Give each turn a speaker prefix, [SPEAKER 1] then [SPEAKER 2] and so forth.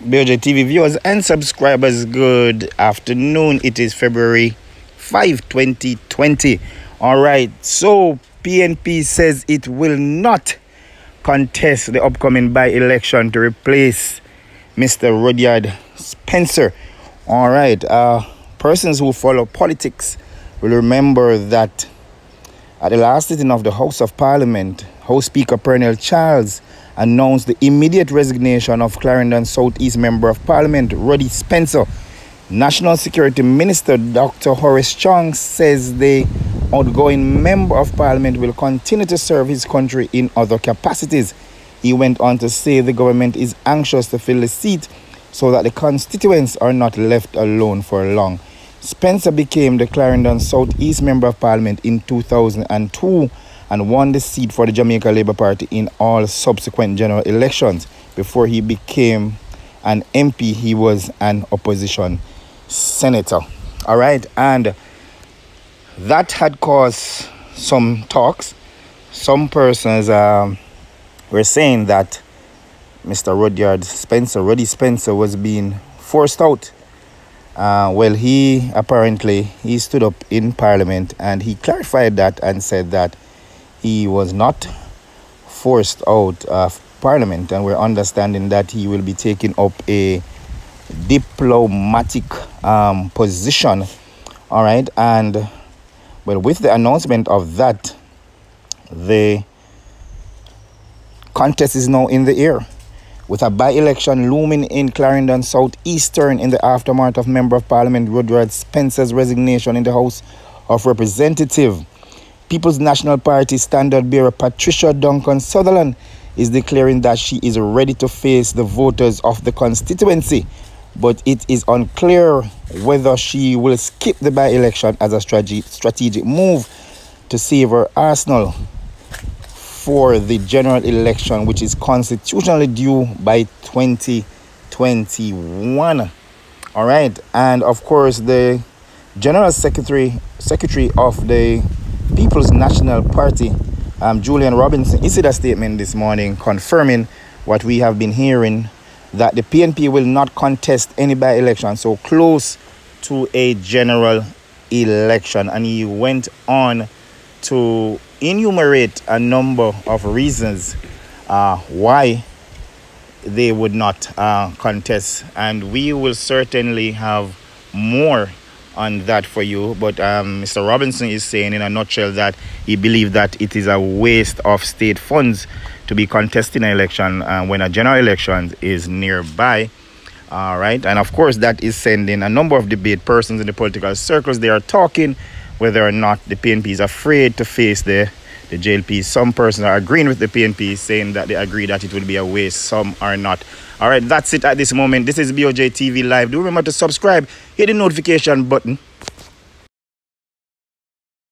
[SPEAKER 1] BOJ TV viewers and subscribers, good afternoon. It is February 5, 2020. All right, so PNP says it will not contest the upcoming by election to replace Mr. Rudyard Spencer. All right, uh, persons who follow politics will remember that at the last sitting of the House of Parliament, House Speaker Pearnel Charles announced the immediate resignation of Clarendon Southeast Member of Parliament Ruddy Spencer. National Security Minister Dr. Horace Chang says the outgoing Member of Parliament will continue to serve his country in other capacities. He went on to say the government is anxious to fill the seat so that the constituents are not left alone for long. Spencer became the Clarendon Southeast Member of Parliament in 2002 and won the seat for the Jamaica Labour Party in all subsequent general elections. Before he became an MP, he was an opposition senator. All right, and that had caused some talks. Some persons um, were saying that Mr. Rudyard Spencer, Ruddy Spencer, was being forced out. Uh, well, he apparently he stood up in Parliament and he clarified that and said that he was not forced out of parliament and we're understanding that he will be taking up a diplomatic um, position all right and well with the announcement of that the contest is now in the air with a by-election looming in Clarendon Southeastern in the aftermath of Member of Parliament Rudyard Spencer's resignation in the House of Representatives. People's National Party standard bearer Patricia Duncan Sutherland is declaring that she is ready to face the voters of the constituency, but it is unclear whether she will skip the by election as a strategic move to save her arsenal for the general election, which is constitutionally due by 2021. All right, and of course, the General Secretary Secretary of the People's National Party, um, Julian Robinson, issued a statement this morning confirming what we have been hearing that the PNP will not contest any by election so close to a general election. And he went on to enumerate a number of reasons uh, why they would not uh, contest. And we will certainly have more on that for you. But um, Mr. Robinson is saying in a nutshell that he believes that it is a waste of state funds to be contesting an election uh, when a general election is nearby. All right, and of course, that is sending a number of debate persons in the political circles. They are talking whether or not the PNP is afraid to face the the JLP. Some persons are agreeing with the PNP, saying that they agree that it will be a waste. Some are not. All right, that's it at this moment. This is BOJ TV Live. Do remember to subscribe, hit the notification button